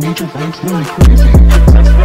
Major vibes really crazy.